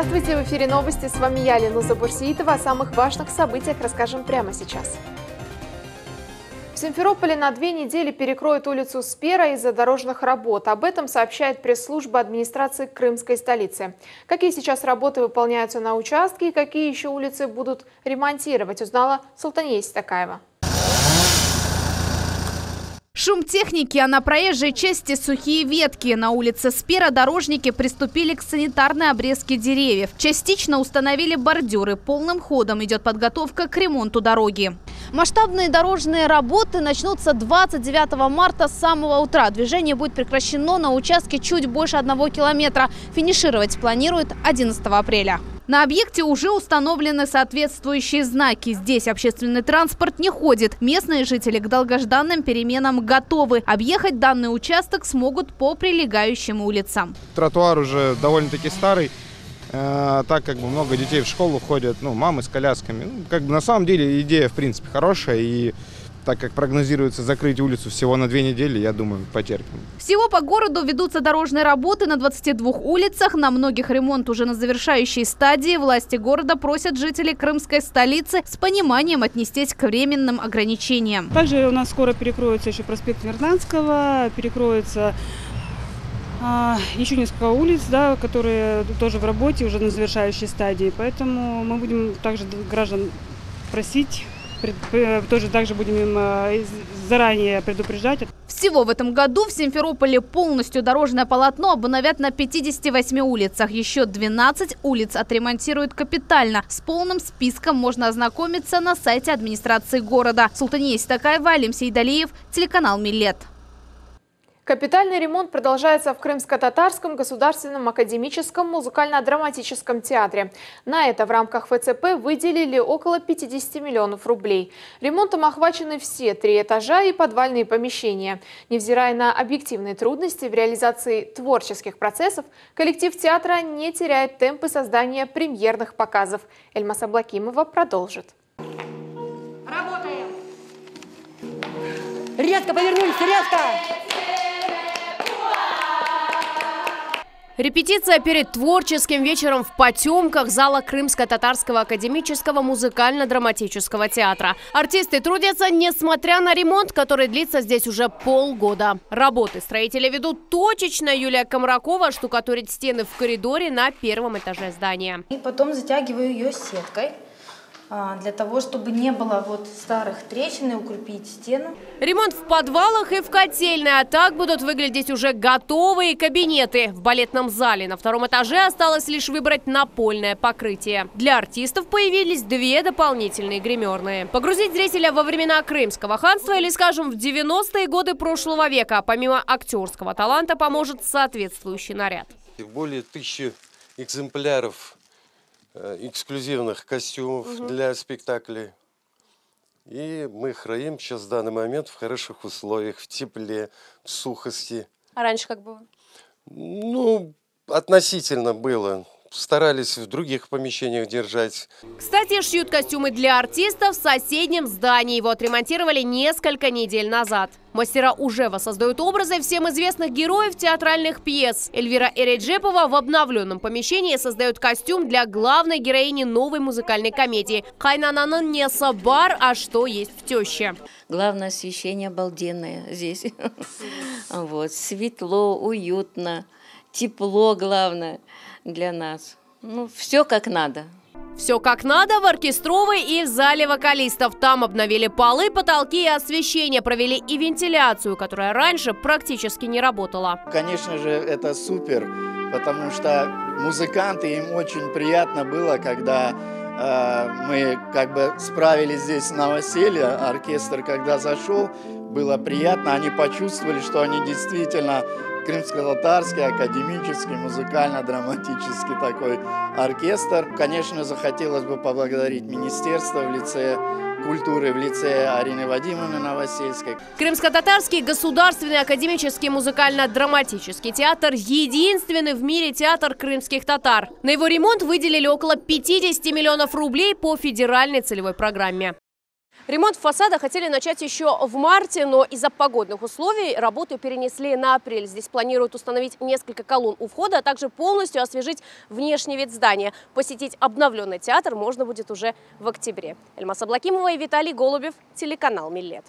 Здравствуйте, в эфире новости. С вами я, Ленуза Бурсиитова. О самых важных событиях расскажем прямо сейчас. В Симферополе на две недели перекроют улицу Спера из-за дорожных работ. Об этом сообщает пресс-служба администрации крымской столицы. Какие сейчас работы выполняются на участке и какие еще улицы будут ремонтировать, узнала Султания Такаева. Шум техники, а на проезжей части сухие ветки. На улице Спира дорожники приступили к санитарной обрезке деревьев. Частично установили бордюры. Полным ходом идет подготовка к ремонту дороги. Масштабные дорожные работы начнутся 29 марта с самого утра. Движение будет прекращено на участке чуть больше одного километра. Финишировать планируют 11 апреля. На объекте уже установлены соответствующие знаки. Здесь общественный транспорт не ходит. Местные жители к долгожданным переменам готовы. Объехать данный участок смогут по прилегающим улицам. Тротуар уже довольно-таки старый. Э, так как бы много детей в школу ходят, ну, мамы с колясками. Ну, как бы на самом деле идея, в принципе, хорошая. И так как прогнозируется закрыть улицу всего на две недели, я думаю, потерпим. Всего по городу ведутся дорожные работы на 22 улицах. На многих ремонт уже на завершающей стадии. Власти города просят жителей крымской столицы с пониманием отнестись к временным ограничениям. Также у нас скоро перекроется еще проспект Вернадского, перекроется а, еще несколько улиц, да, которые тоже в работе, уже на завершающей стадии. Поэтому мы будем также граждан просить тоже также будем э, заранее предупреждать. Всего в этом году в Симферополе полностью дорожное полотно обновят на 58 улицах. Еще 12 улиц отремонтируют капитально. С полным списком можно ознакомиться на сайте администрации города. Султания Истакаева, Алим Сейдалиев, телеканал «Миллет». Капитальный ремонт продолжается в Крымско-Татарском государственном академическом музыкально-драматическом театре. На это в рамках ФЦП выделили около 50 миллионов рублей. Ремонтом охвачены все три этажа и подвальные помещения. Невзирая на объективные трудности в реализации творческих процессов, коллектив театра не теряет темпы создания премьерных показов. Эльмаса Блакимова продолжит. Работаем! Резко повернулись, резко! Репетиция перед творческим вечером в потемках зала Крымско-Татарского академического музыкально-драматического театра. Артисты трудятся, несмотря на ремонт, который длится здесь уже полгода. Работы строители ведут точечно. Юлия Комракова штукатурит стены в коридоре на первом этаже здания. И потом затягиваю ее сеткой. А, для того, чтобы не было вот старых трещин и укрепить стену. Ремонт в подвалах и в котельной, а так будут выглядеть уже готовые кабинеты. В балетном зале на втором этаже осталось лишь выбрать напольное покрытие. Для артистов появились две дополнительные гримерные. Погрузить зрителя во времена Крымского ханства или, скажем, в 90-е годы прошлого века, помимо актерского таланта, поможет соответствующий наряд. Более тысячи экземпляров эксклюзивных костюмов угу. для спектаклей. И мы храним сейчас в данный момент в хороших условиях, в тепле, в сухости. А раньше как было? Ну, относительно было старались в других помещениях держать. Кстати, шьют костюмы для артистов в соседнем здании. Его отремонтировали несколько недель назад. Мастера уже воссоздают образы всем известных героев театральных пьес. Эльвира Эреджепова в обновленном помещении создает костюм для главной героини новой музыкальной комедии. Хайнананын не сабар, а что есть в теще. Главное освещение обалденное здесь. Вот, светло, уютно, тепло главное для нас. Ну, все как надо. Все как надо в оркестровой и в зале вокалистов. Там обновили полы, потолки и освещение, провели и вентиляцию, которая раньше практически не работала. Конечно же, это супер, потому что музыканты, им очень приятно было, когда э, мы как бы справились здесь новоселье, оркестр когда зашел, было приятно, они почувствовали, что они действительно Крымско-Татарский академический музыкально-драматический такой оркестр. Конечно, захотелось бы поблагодарить министерство в лице культуры в лице Арины Вадимовны Новосельской. Крымско-татарский государственный академический музыкально-драматический театр – единственный в мире театр крымских татар. На его ремонт выделили около 50 миллионов рублей по федеральной целевой программе. Ремонт фасада хотели начать еще в марте, но из-за погодных условий работы перенесли на апрель. Здесь планируют установить несколько колонн у входа, а также полностью освежить внешний вид здания. Посетить обновленный театр можно будет уже в октябре. Эльмаса Блакимова и Виталий Голубев, телеканал «Миллет».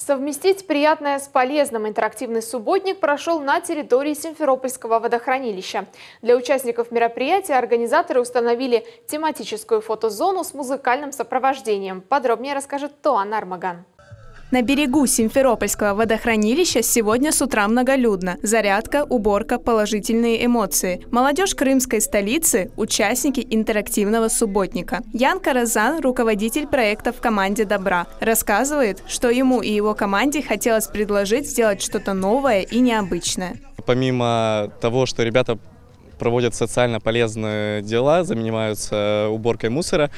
Совместить приятное с полезным интерактивный субботник прошел на территории Симферопольского водохранилища. Для участников мероприятия организаторы установили тематическую фотозону с музыкальным сопровождением. Подробнее расскажет Туан Армаган. На берегу Симферопольского водохранилища сегодня с утра многолюдно. Зарядка, уборка, положительные эмоции. Молодежь крымской столицы – участники интерактивного субботника. Ян Каразан, руководитель проекта в команде «Добра», рассказывает, что ему и его команде хотелось предложить сделать что-то новое и необычное. Помимо того, что ребята проводят социально полезные дела, занимаются уборкой мусора,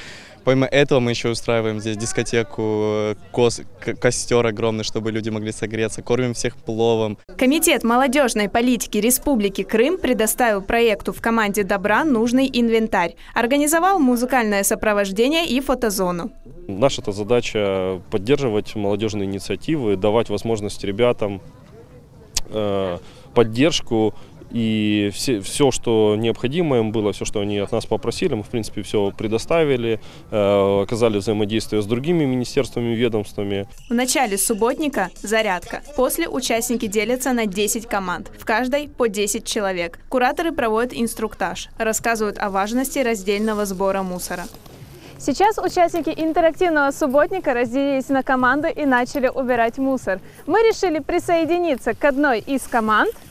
Помимо этого мы еще устраиваем здесь дискотеку, кос, костер огромный, чтобы люди могли согреться, кормим всех пловом. Комитет молодежной политики Республики Крым предоставил проекту в команде «Добра» нужный инвентарь. Организовал музыкальное сопровождение и фотозону. Наша -то задача поддерживать молодежные инициативы, давать возможность ребятам э, поддержку и все, все, что необходимо им было, все, что они от нас попросили, мы, в принципе, все предоставили, э, оказали взаимодействие с другими министерствами, ведомствами. В начале субботника зарядка. После участники делятся на 10 команд. В каждой по 10 человек. Кураторы проводят инструктаж, рассказывают о важности раздельного сбора мусора. Сейчас участники интерактивного субботника разделились на команды и начали убирать мусор. Мы решили присоединиться к одной из команд –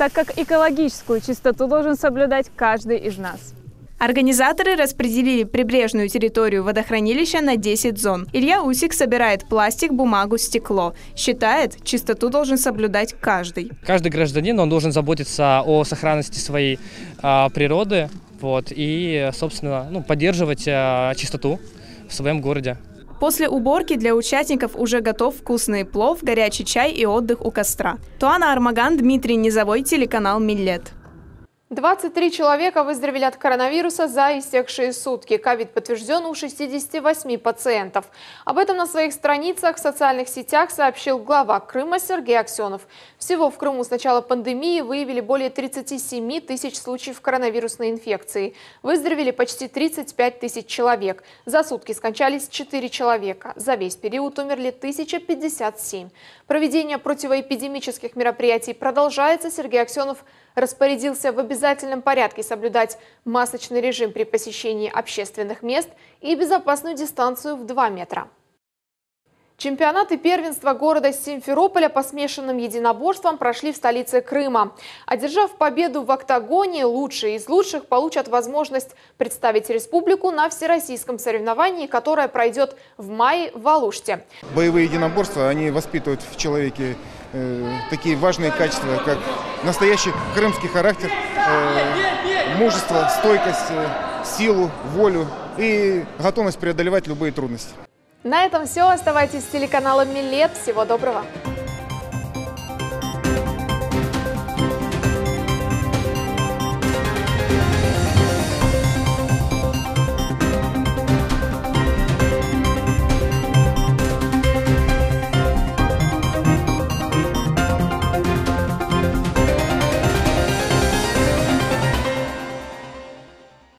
так как экологическую чистоту должен соблюдать каждый из нас. Организаторы распределили прибрежную территорию водохранилища на 10 зон. Илья Усик собирает пластик, бумагу, стекло. Считает, чистоту должен соблюдать каждый. Каждый гражданин, он должен заботиться о сохранности своей а, природы вот, и, собственно, ну, поддерживать а, чистоту в своем городе. После уборки для участников уже готов вкусный плов, горячий чай и отдых у костра. Туана Армаган, Дмитрий Низовой, телеканал «Миллет». 23 человека выздоровели от коронавируса за истекшие сутки. Ковид подтвержден у 68 пациентов. Об этом на своих страницах в социальных сетях сообщил глава Крыма Сергей Аксенов. Всего в Крыму с начала пандемии выявили более 37 тысяч случаев коронавирусной инфекции. Выздоровели почти 35 тысяч человек. За сутки скончались 4 человека. За весь период умерли 1057. Проведение противоэпидемических мероприятий продолжается. Сергей Аксенов распорядился в обязательном порядке соблюдать масочный режим при посещении общественных мест и безопасную дистанцию в 2 метра. Чемпионаты первенства города Симферополя по смешанным единоборствам прошли в столице Крыма. Одержав победу в октагоне, лучшие из лучших получат возможность представить республику на всероссийском соревновании, которое пройдет в мае в Алуште. Боевые единоборства, они воспитывают в человеке э, такие важные качества, как настоящий крымский характер, э, мужество, стойкость, э, силу, волю и готовность преодолевать любые трудности. На этом все. Оставайтесь с телеканалом Милет. Всего доброго.